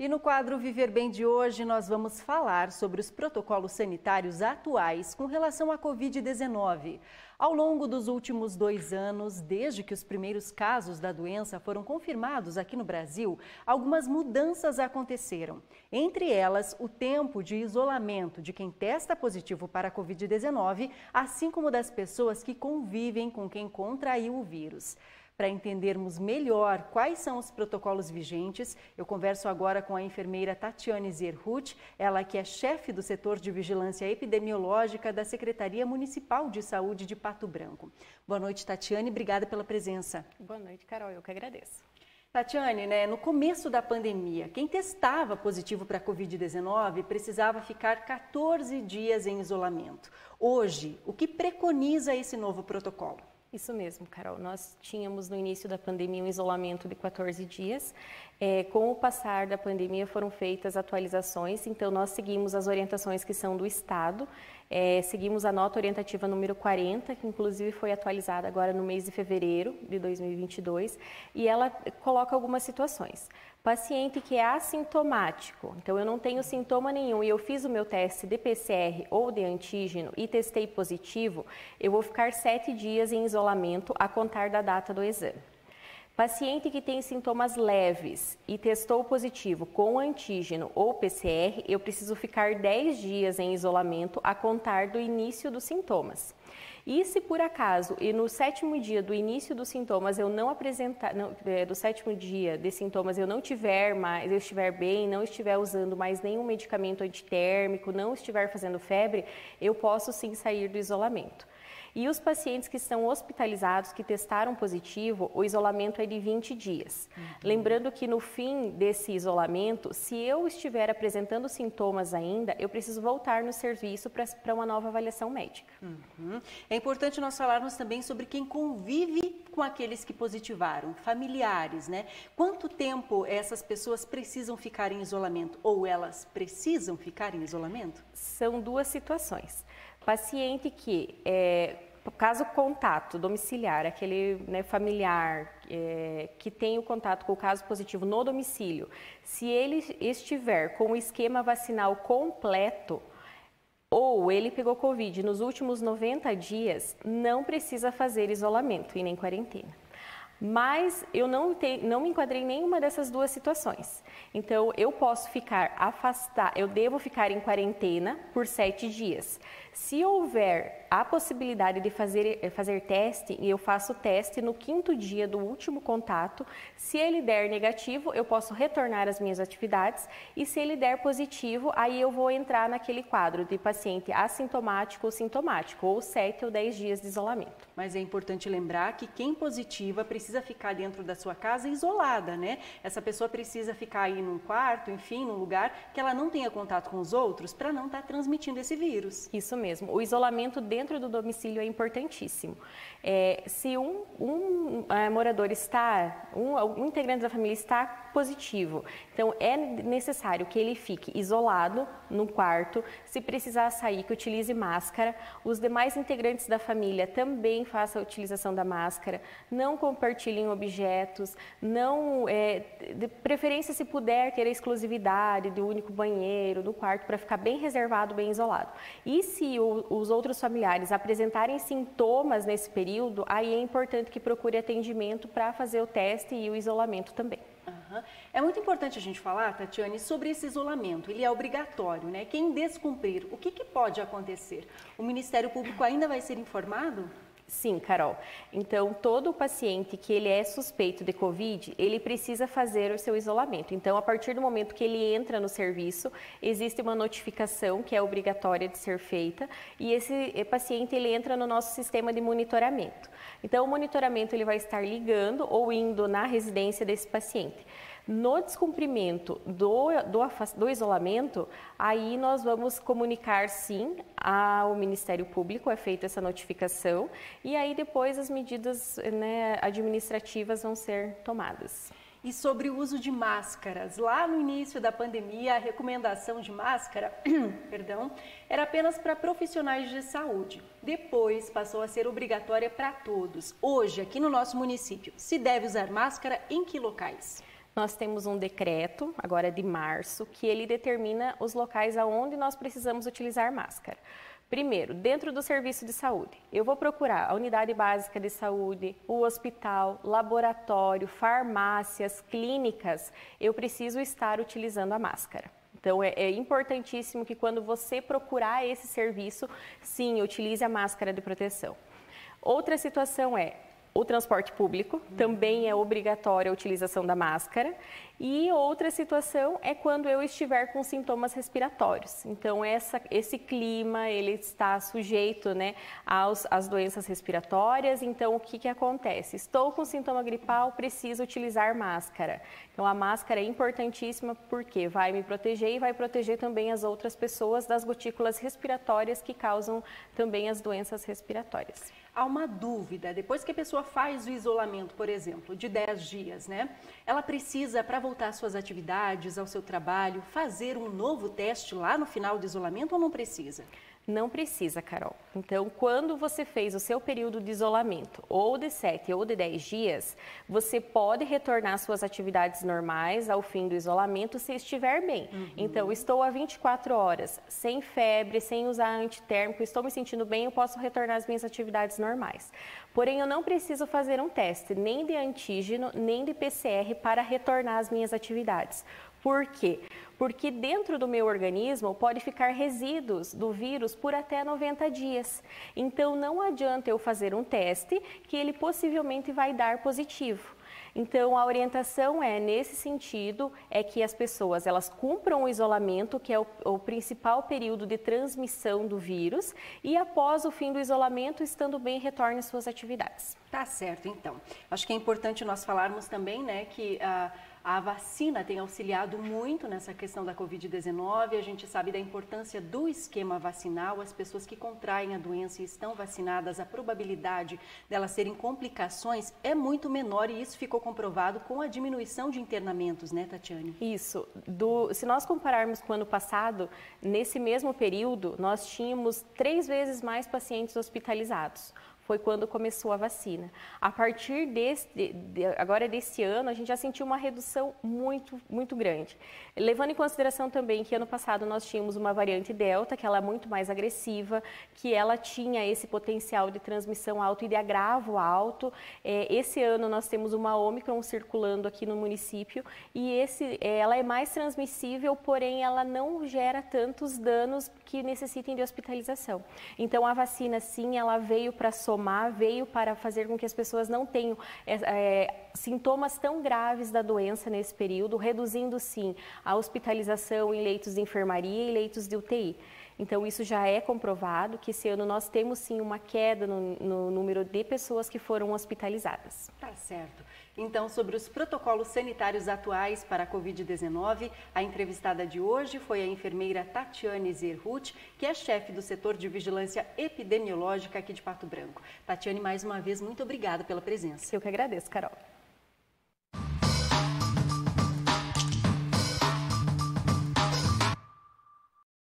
E no quadro Viver Bem de hoje, nós vamos falar sobre os protocolos sanitários atuais com relação à Covid-19. Ao longo dos últimos dois anos, desde que os primeiros casos da doença foram confirmados aqui no Brasil, algumas mudanças aconteceram. Entre elas, o tempo de isolamento de quem testa positivo para a Covid-19, assim como das pessoas que convivem com quem contraiu o vírus. Para entendermos melhor quais são os protocolos vigentes, eu converso agora com a enfermeira Tatiane Zerhut, ela que é chefe do setor de vigilância epidemiológica da Secretaria Municipal de Saúde de Pato Branco. Boa noite, Tatiane, obrigada pela presença. Boa noite, Carol, eu que agradeço. Tatiane, né, no começo da pandemia, quem testava positivo para a Covid-19 precisava ficar 14 dias em isolamento. Hoje, o que preconiza esse novo protocolo? Isso mesmo, Carol. Nós tínhamos no início da pandemia um isolamento de 14 dias. É, com o passar da pandemia foram feitas atualizações, então nós seguimos as orientações que são do Estado, é, seguimos a nota orientativa número 40, que inclusive foi atualizada agora no mês de fevereiro de 2022, e ela coloca algumas situações. Paciente que é assintomático, então eu não tenho sintoma nenhum e eu fiz o meu teste de PCR ou de antígeno e testei positivo, eu vou ficar sete dias em isolamento a contar da data do exame. Paciente que tem sintomas leves e testou positivo com antígeno ou PCR, eu preciso ficar 10 dias em isolamento a contar do início dos sintomas. E se por acaso, e no sétimo dia do início dos sintomas eu não apresentar, não, é, do sétimo dia de sintomas eu não tiver mais, eu estiver bem, não estiver usando mais nenhum medicamento antitérmico, não estiver fazendo febre, eu posso sim sair do isolamento. E os pacientes que são hospitalizados, que testaram positivo, o isolamento é de 20 dias. Uhum. Lembrando que no fim desse isolamento, se eu estiver apresentando sintomas ainda, eu preciso voltar no serviço para uma nova avaliação médica. Uhum. É importante nós falarmos também sobre quem convive com aqueles que positivaram, familiares, né? Quanto tempo essas pessoas precisam ficar em isolamento ou elas precisam ficar em isolamento? São duas situações. Paciente que, é, caso contato domiciliar, aquele né, familiar é, que tem o contato com o caso positivo no domicílio, se ele estiver com o esquema vacinal completo, ou ele pegou Covid nos últimos 90 dias, não precisa fazer isolamento e nem quarentena. Mas eu não, te, não me enquadrei em nenhuma dessas duas situações. Então, eu posso ficar afastar, eu devo ficar em quarentena por sete dias. Se houver a possibilidade de fazer, eh, fazer teste, e eu faço teste no quinto dia do último contato, se ele der negativo, eu posso retornar às minhas atividades, e se ele der positivo, aí eu vou entrar naquele quadro de paciente assintomático ou sintomático, ou sete ou dez dias de isolamento. Mas é importante lembrar que quem positiva precisa ficar dentro da sua casa isolada, né? Essa pessoa precisa ficar aí num quarto, enfim, num lugar que ela não tenha contato com os outros para não estar tá transmitindo esse vírus. Isso mesmo. O isolamento dentro do domicílio é importantíssimo. É, se um, um é, morador está, um, um integrante da família está positivo, então é necessário que ele fique isolado no quarto, se precisar sair, que utilize máscara. Os demais integrantes da família também façam a utilização da máscara, não compartilhem objetos, não, é, de preferência se puder ter a exclusividade do único banheiro, do quarto, para ficar bem reservado, bem isolado. E se o, os outros familiares apresentarem sintomas nesse período, aí é importante que procure atendimento para fazer o teste e o isolamento também. Uhum. É muito importante a gente falar, Tatiane, sobre esse isolamento. Ele é obrigatório, né? Quem descumprir, o que, que pode acontecer? O Ministério Público ainda vai ser informado? Sim, Carol. Então, todo paciente que ele é suspeito de Covid, ele precisa fazer o seu isolamento. Então, a partir do momento que ele entra no serviço, existe uma notificação que é obrigatória de ser feita e esse paciente ele entra no nosso sistema de monitoramento. Então, o monitoramento ele vai estar ligando ou indo na residência desse paciente. No descumprimento do, do, do, isolamento, aí nós vamos comunicar sim ao Ministério Público, é feita essa notificação, e aí depois as medidas né, administrativas vão ser tomadas. E sobre o uso de máscaras, lá no início da pandemia, a recomendação de máscara, perdão, era apenas para profissionais de saúde. Depois passou a ser obrigatória para todos. Hoje, aqui no nosso município, se deve usar máscara em que locais? Nós temos um decreto, agora de março, que ele determina os locais aonde nós precisamos utilizar máscara. Primeiro, dentro do serviço de saúde, eu vou procurar a unidade básica de saúde, o hospital, laboratório, farmácias, clínicas, eu preciso estar utilizando a máscara. Então, é, é, importantíssimo que quando você procurar esse serviço, sim, utilize a máscara de proteção. Outra situação é, o transporte público também é obrigatória a utilização da máscara. E outra situação é quando eu estiver com sintomas respiratórios. Então, essa, esse clima, ele está sujeito né, aos, às doenças respiratórias. Então, o que, que acontece? Estou com sintoma gripal, preciso utilizar máscara. Então, a máscara é importantíssima porque vai me proteger e vai proteger também as outras pessoas das gotículas respiratórias que causam também as doenças respiratórias. Há uma dúvida, depois que a pessoa faz o isolamento, por exemplo, de 10 dias, né? Ela precisa, para voltar às suas atividades, ao seu trabalho, fazer um novo teste lá no final do isolamento ou não precisa? Não precisa, Carol. Então, quando você fez o seu período de isolamento, ou de 7 ou de 10 dias, você pode retornar às suas atividades normais ao fim do isolamento se estiver bem. Uhum. Então, estou há 24 horas, sem febre, sem usar antitérmico, estou me sentindo bem, eu posso retornar às minhas atividades normais. Porém, eu não preciso fazer um teste nem de antígeno, nem de PCR para retornar às minhas atividades. Por quê? Porque dentro do meu organismo pode ficar resíduos do vírus por até 90 dias. Então não adianta eu fazer um teste que ele possivelmente vai dar positivo. Então a orientação é nesse sentido é que as pessoas elas cumpram o isolamento, que é o, o, principal período de transmissão do vírus, e após o fim do isolamento, estando bem, retornem às suas atividades. Tá certo, então. Acho que é importante nós falarmos também, né, que uh, a vacina tem auxiliado muito nessa questão da Covid-19. A gente sabe da importância do esquema vacinal. As pessoas que contraem a doença e estão vacinadas, a probabilidade delas terem complicações é muito menor e isso ficou comprovado com a diminuição de internamentos, né, Tatiane? Isso. Do, se nós compararmos com o ano passado, nesse mesmo período, nós tínhamos três vezes mais pacientes hospitalizados foi quando começou a vacina. A partir desse, de, agora desse ano, a gente já sentiu uma redução muito, muito grande. Levando em consideração também que ano passado nós tínhamos uma variante Delta, que ela é muito mais agressiva, que ela tinha esse potencial de transmissão alto e de agravo alto. É, esse ano nós temos uma Omicron circulando aqui no município e esse, é, ela é mais transmissível, porém ela não gera tantos danos que necessitem de hospitalização. Então a vacina sim, ela veio para somar veio para fazer com que as pessoas não tenham é, sintomas tão graves da doença nesse período, reduzindo sim a hospitalização em leitos de enfermaria e leitos de UTI. Então, isso já é comprovado que esse ano nós temos sim uma queda no, no número de pessoas que foram hospitalizadas. Tá certo. Então, sobre os protocolos sanitários atuais para a Covid-19, a entrevistada de hoje foi a enfermeira Tatiane Zerhut, que é chefe do setor de vigilância epidemiológica aqui de Pato Branco. Tatiane, mais uma vez, muito obrigada pela presença. Eu que agradeço, Carol.